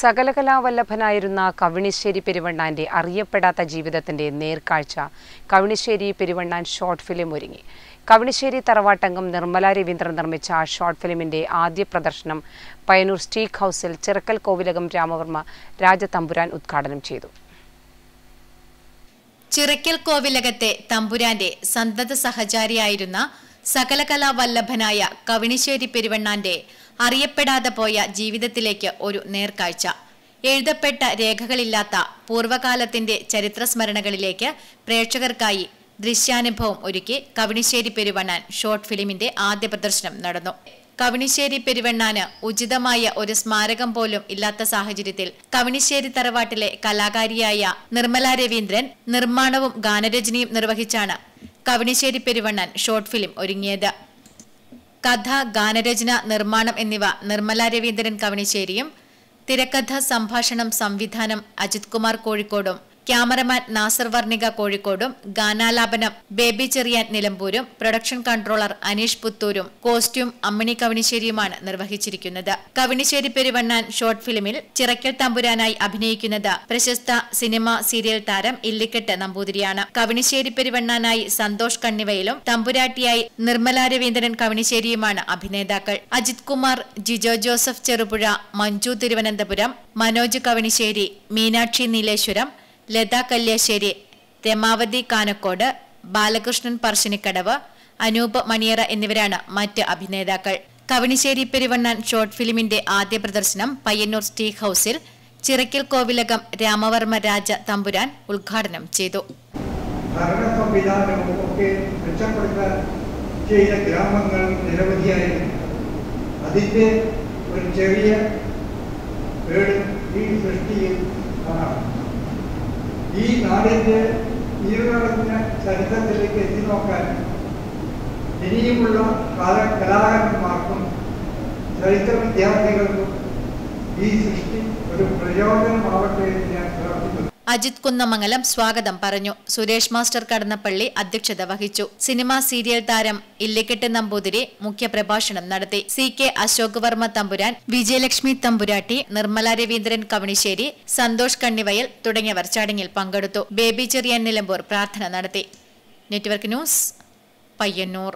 സകലകലാവല്ലഭനായിരുന്ന കവിണിശ്ശേരി പെരുവണ്ണാന്റെ അറിയപ്പെടാത്ത ജീവിതത്തിന്റെ നേർക്കാഴ്ച കവിണിശ്ശേരി പെരുവണ്ണാൻ ഷോർട്ട് ഫിലിം ഒരുങ്ങി. കവിണിശ്ശേരി തറവാട്ടംഗം നിർമ്മല രവീന്ദ്രൻ നിർമ്മിച്ച ഷോർട്ട് ഫിലിമിന്റെ ആദ്യ പ്രദർശനം പയ്യന്നൂർ സ്റ്റീക്ക് ഹൗസിൽ ചിറക്കൽ കോവിലകം രാമവർമ്മ രാജതമ്പുരാൻ ഉദ്ഘാടനം ചെയ്തു. ചിറക്കൽ കോവിലകത്തെ തമ്പുരാന്റെ സന്തത സഹചാരിയായിരുന്ന സകലകലാവല്ലഭനായ കവിണിശ്ശേരി പെരുവണ്ണാന്റെ അറിയപ്പെടാതെ പോയ ജീവിതത്തിലേക്ക് ഒരു നേർക്കാഴ്ച. എഴുതപ്പെട്ട രേഖകളില്ലാത്ത പൂർവകാലത്തിന്റെ ചരിത്രസ്മരണകളിലേക്ക് പ്രേക്ഷകർക്കായി ദൃശ്യാനുഭവം ഒരുക്കി കവിണിശ്ശേരി പെരുവണ്ണാൻ ഷോർട്ട് ഫിലിമിന്റെ ആദ്യ പ്രദർശനം നടന്നു. കവിണിശ്ശേരി പെരുവണ്ണാന് ഉചിതമായ ഒരു സ്മാരകം പോലും ഇല്ലാത്ത സാഹചര്യത്തിൽ കവിണിശ്ശേരി തറവാട്ടിലെ കലാകാരിയായ നിർമ്മല രവീന്ദ്രൻ നിർമ്മാണവും ഗാനരചനയും നിർവഹിച്ചാണ് കവിണിശ്ശേരി പെരുവണ്ണൻ ഷോർട്ട് ഫിലിം ഒരുങ്ങിയത്. കഥ ഗാനരചന നിർമ്മാണം എന്നിവ നിർമ്മല രവീന്ദ്രൻ കവണിശ്ശേരിയും തിരക്കഥ സംഭാഷണം സംവിധാനം അജിത് കുമാർ കോഴിക്കോടും. ക്യാമറമാൻ നാസർ വർണിക കോഴിക്കോടും ഗാനാലാപനം ബേബി ചെറിയാൻ നിലമ്പൂരും പ്രൊഡക്ഷൻ കൺട്രോളർ അനീഷ് പുത്തൂരും കോസ്റ്റ്യൂം അമ്മിണി കവിനിശ്ശേരിയുമാണ് നിർവഹിച്ചിരിക്കുന്നത്. കവിനിശ്ശേരി പെരുവണ്ണാൻ ഷോർട്ട് ഫിലിമിൽ ചിറക്കൽ തമ്പുരാനായി അഭിനയിക്കുന്നത് പ്രശസ്ത സിനിമ സീരിയൽ താരം ഇല്ലിക്കെട്ട് നമ്പൂതിരിയാണ്. കവിനിശ്ശേരി പെരുവണ്ണാനായി സന്തോഷ് കണ്ണിവയിലും തമ്പുരാട്ടിയായി നിർമ്മല രവീന്ദ്രൻ കവിനിശ്ശേരിയുമാണ് അഭിനേതാക്കൾ. അജിത് കുമാർ ജിജോ ജോസഫ് ചെറുപുഴ മഞ്ജു തിരുവനന്തപുരം മനോജ് കവിനിശ്ശേരി മീനാക്ഷി നീലേശ്വരം ലത കല്യാശ്ശേരി രമാവതി കാനക്കോട് ബാലകൃഷ്ണൻ പറശ്ശിനിക്കടവ് അനൂപ് മണിയറ എന്നിവരാണ് മറ്റ് അഭിനേതാക്കൾ. കവണിശ്ശേരി പെരുവണ്ണാൻ ഷോർട്ട് ഫിലിമിന്റെ ആദ്യ പ്രദർശനം പയ്യന്നൂർ സ്റ്റീ ഹൌസിൽ ചിറക്കിൽ കോവിലകം രാമവർമ്മ രാജ തമ്പുരാൻ ഉദ്ഘാടനം ചെയ്തു. ചെയ്ത ഗ്രാമങ്ങൾ നിരവധിയായിരുന്നു. അതിന്റെ ഒരു ചെറിയ വീട് ഈ സൃഷ്ടിയിൽ കാണാം ഈ നാടിന്റെ ഈടുകളഞ്ഞ ചരിത്രത്തിലേക്ക് എത്തി നോക്കാൻ ഇനിയുമുള്ള കാല കലാകാരന്മാർക്കും ചരിത്ര വിദ്യാർത്ഥികൾക്കും ഈ സൃഷ്ടി ഒരു പ്രയോജനമാവട്ടെ എന്ന് ഞാൻ പ്രാർത്ഥിക്കുന്നു. അജിത് കുന്നമംഗലം സ്വാഗതം പറഞ്ഞു. സുരേഷ് മാസ്റ്റർ കടന്നപ്പള്ളി അധ്യക്ഷത വഹിച്ചു. സിനിമാ സീരിയൽ താരം ഇല്ലിക്കെട്ട് നമ്പൂതിരി മുഖ്യപ്രഭാഷണം നടത്തി. സി കെ അശോക് വർമ്മ തമ്പുരാൻ വിജയലക്ഷ്മി തമ്പുരാട്ടി നിർമ്മല രവീന്ദ്രൻ കവണിശ്ശേരി സന്തോഷ് കണ്ണിവയൽ തുടങ്ങിയവർ ചടങ്ങിൽ പങ്കെടുത്തു. ബേബി ചെറിയാൻ നിലമ്പൂർ പ്രാർത്ഥന നടത്തി. Network news Payyanur.